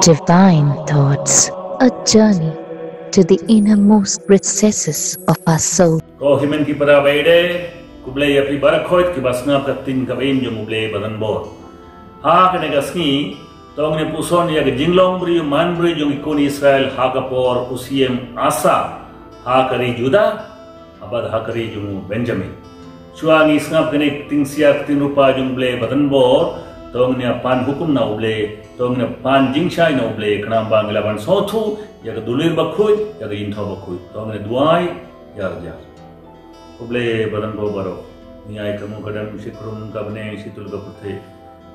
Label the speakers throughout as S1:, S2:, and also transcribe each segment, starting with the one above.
S1: Divine Thoughts, a journey to the innermost recesses of our soul.
S2: Ko himen ki para baide kuble ya pi barakhoit ki basna ka tin ka bain jo muble badan bor. Ka ne gasni tong ne puson ya ke jinglong bri man bri jo ikon Israel ha ka por usiem asa ha kari juda abad ha kari jo Benjamin. Chuang isngap kene ting siak tin rupa jo muble badan bor तंगने पान हुकुम ना उबले तंगने पान जिंगशाय ना उबले कणाम बांगला बन सोथु यग दुलिर बखुय यग इंथो बखुय तंगने दुआय यार जा उबले बदन को बरो नियाय कमो कदन सिखरुम कबने सितुल गपुथे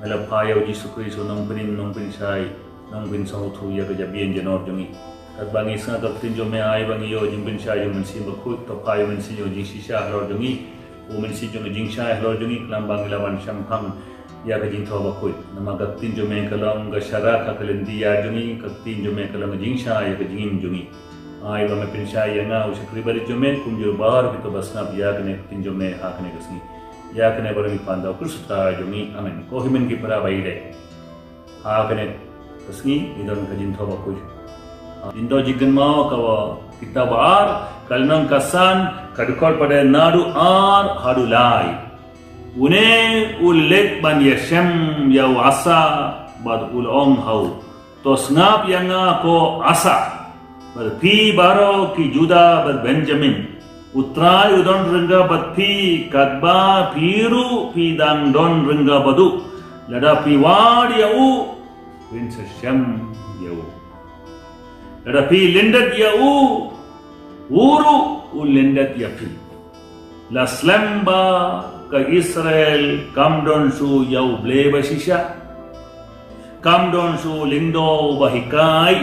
S2: मेला पायो जीसु क्रिसो नंपनिन नंपनिसाय नंगिन सोथु यग जबियन जनोर जमी कद बांगी सा कब तिन जो मैं आय बांगी यो जिंबिन शाय यो मनसी बखुत तो काय मनसी यो जिंशिशा हरो जोंगी वो मनसी जोंगी जिंशा हरो जोंगी क्लाम बांगी लावन शम फंग phang ya ka jing thoba koi nama ka tin jo kalam ga shara ka kalendi ya jungi ka tin jo me kalam jing sha ya ka jingin jungi ai ba me pin sha ya nga u shakri bari jo me kum jo bar ki to basna ya kane tin jo me ha kane gasni ya kane bar mi panda kursuta jungi amen ko himen ki para bai de ha kane gasni idon ka jing thoba koi indo jigan mau ka wa kitab ar kalnang kasan kadkor pada nadu ar hadu lai une ul lek ban yashem ya asa bad ul ong hau to snap yanga ko asa bad pi baro ki juda bad benjamin utrai udon ringa bad pi kadba piru pi dang don ringa badu lada pi wad ya u prince shem ya u lada pi ka Israel kam don su yau ble basisha kam don su lindo bahikai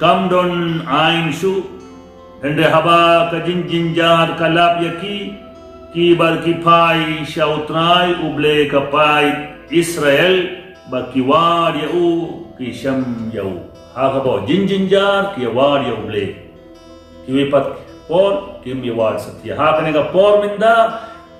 S2: kam don ain su hende haba ka jin jinjar kalap yaki ki bar ki pai shautrai uble ka pai Israel ba ki war ya ki sham yau ha ka bo jin jinjar ki war ya uble ki wipat por kim ya war satya ha kane ka por minda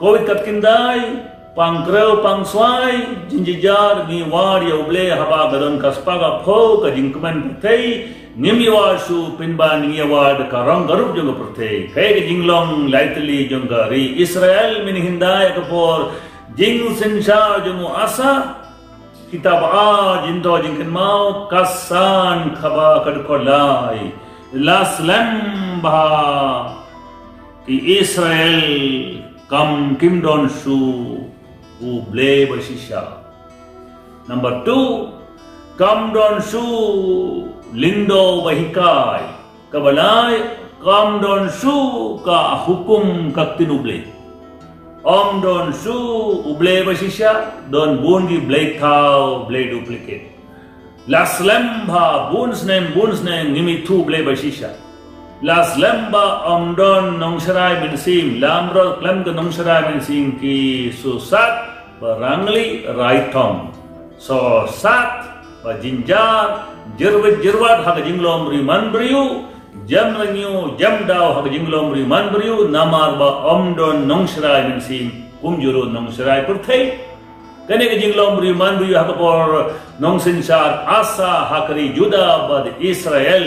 S2: Covid kat kindai, pangkreu pangswai, jinjijar ni war ya uble haba gadon kaspaga pho ka jingkuman putei, nimi war su pinba ni war ka rong garup jong putei, kai ka jinglong lightly jong ri Israel min hindai ka por jing sinsha jong asa kitab a jindo jingkin mau kasan khaba kad kolai laslam bah ki Israel kam kim don su u ble basisha number 2 kam don su lindo bahikai kabalai kam don su ka hukum kaktin uble om don su uble basisha don bundi ble thau ble duplicate las lembha buns nem buns nem nimi thu ble basisha las lemba omdon nongsarai min sim lamro klem ke nongsarai min sim ki susat barangli raitom so sat ba jinjar jirwit jirwat hak jinglom ri man briu jam langyu jam daw hak jinglom ri man briu namar ba omdon nongsarai min sim kumjuru nongsarai purthai kene ke jinglom ri man briu hak por nongsin sar asa hakri juda bad israel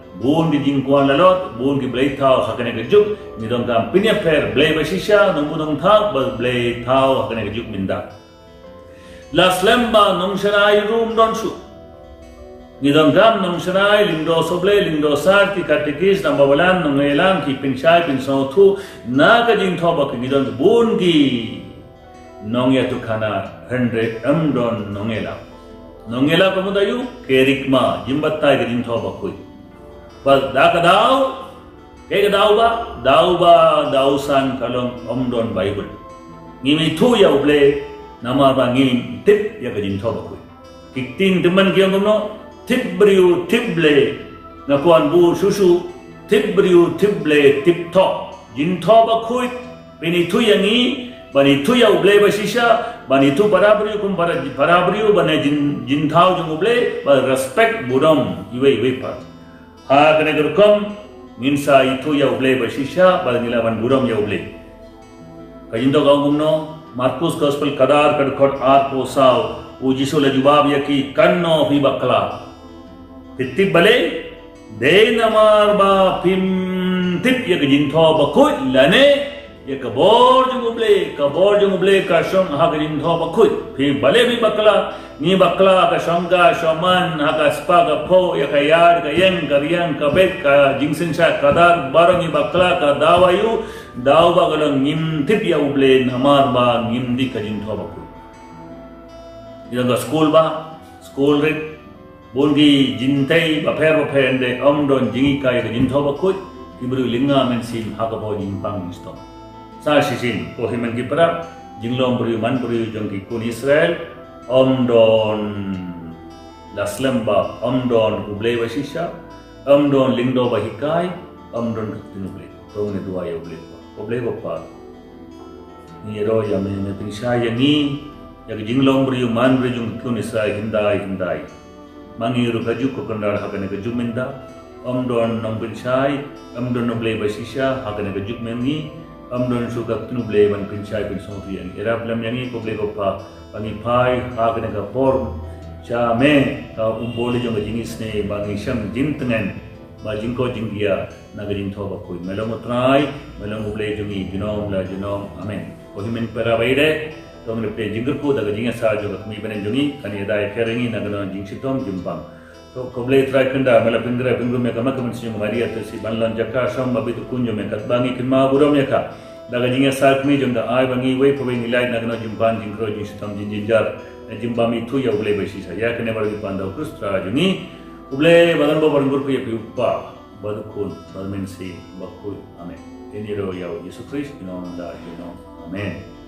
S2: kian bun di jingkuan lalot bun ki blai thao hakane ke juk ni dong kam pinya per blai basisha nong budong thak ba blai thao hakane ke juk minda la slemba nong sharai room don su ni dong kam nong sharai lindo soble lindo sar ki katikis nang bawalan nong elam ki pinchai pin so thu na ka jing tho ba ki ni dong bun ki nong ya tu khana 100 am don nong elam nong elam kamudayu kerikma jimbatta ki jing tho ba kui தாவு கேக்க தாவுபா தாவுபா தாவுசான் கலும் ஒம்டோன் Bible நீமை தூய உப்ளே நமாபா நீ திப் எக ஜின்தோ பகுய் கிக்தின் திம்மன் கியங்கும்னோ திப் பிரியு திப் லே நக்குவான் பூ சுசு திப் பிரியு திப் லே திப் தோ ஜின்தோ பகுய் பினி தூய நீ பனி தூய உப்ளே பசிஷா பனி தூ பராபரியு கும் பராபரியு பனே ஜின்தாவு ஜும் உப்ளே ரெஸ்பெக்ட் புரம் இவை இவை பார்த்து ha kene gur kom minsa itu ya uble ba shisha ba nila ban ya uble kajindo gaungum no Markus Gospel kadar kadkot ar po sao ujiso la jubab yaki kanno fi bakla titip bale de namar ba pim tip yak jintho ba koi lane ये कबोर जो मुबले कबोर जो मुबले का शम हा का जिंधो बखुई फिर भले भी बकला नी बकला का शंगा शमन हा का स्पा का फो या का यार का यंग का रियंग का बेट का जिंगसिन शा कदार बारो नी बकला का दावायु दाव बा गलो निम तिप या उबले नमार बा निम दी का जिंधो बखुई इधर स्कूल बा स्कूल रे बोलगी जिंते बफेर बफेर दे अम दोन जिंगी का या जिंधो बखुई इब्रु लिंगा men sim hakabo jimpang isto sa साशिशिन ओहिमन की परा जिंगलों बुरी मन बुरी जों की कुन इस्राएल ओम डॉन लसलम ओम डॉन उबले वशिशा ओम डॉन लिंगडो बहिकाय ओम डॉन कुतिन उबले तो उन्हें दुआ ये उबले उबले बप्पा ये रो या मैं मैं पिंशा ये नी या कि जिंगलों बुरी मन बुरी जों कुन इस्राएल हिंदाई हिंदाई मंगी युरु कजु को कंडार हकने कजु मिंदा ओम डॉन नंबर चाय ओम डॉन उबले वशिशा हकने कजु मेंगी am don suka tunu ble ban pinsai pin so ti ani era blam yangi ko ble ko pa bangi pai ha kene ka por cha me ka um boli jong jingi sne bangi sham jim tengen ba jing ko jing dia na ga tho ba koi melong trai melong ble jongi jinom la jinom amen ko himen pera baide to ngi pe jing ko da ga jing sa jo ka mi benen jongi kan ya dai kerengi na ga jing sitom jimpang kenda mela pindra pingu me ka makamen si maria to si banlan jaka sham babi to kunjo me kat bangi kin ma buro daga jinga sak mi jong da ai bangi wei po bangi lai nagno jimban jing kro jing sitam jing jinjar na jimba mi thu ya ule besi sa ya kene bar panda kustra jungi ule badan bo badan gur ya pi uppa badu kun badmen si bakul amen ini ro ya yesus kristus know da you amen